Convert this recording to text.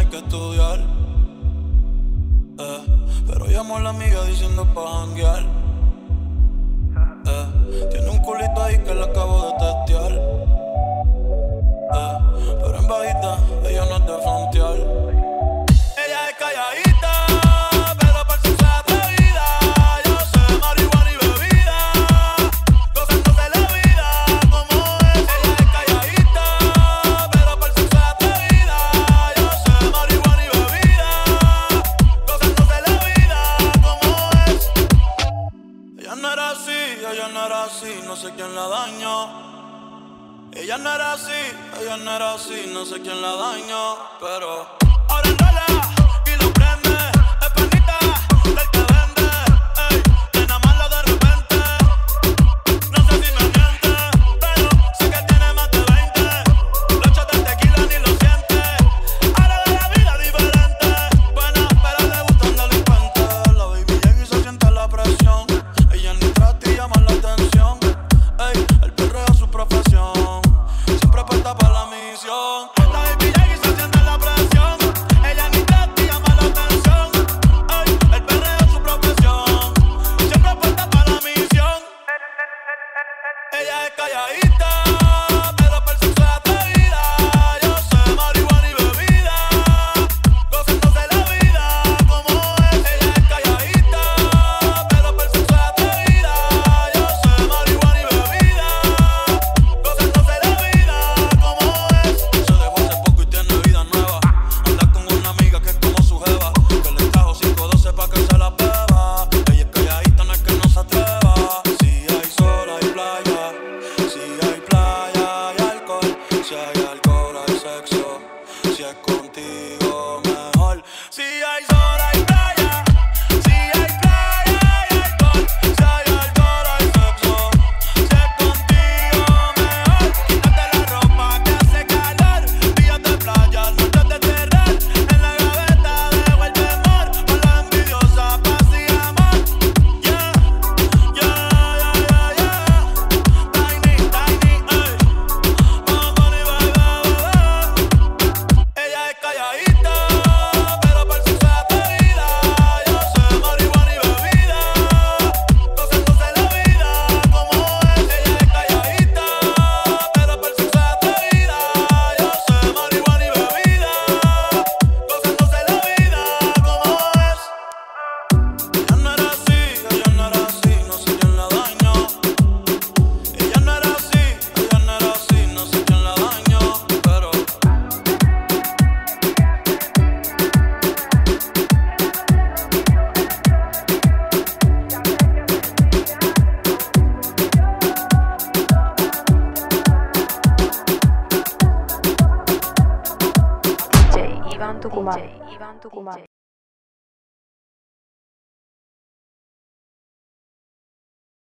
hay que estudiar. Eh, pero llamo a la amiga diciendo pa' janguear. Eh, tiene un culito ahí que la acabo de testar. no era así, no sé quién la dañó. Ella no era así, ella no era así, no sé quién la dañó, pero ahora no la. yeah, yeah. とこまで。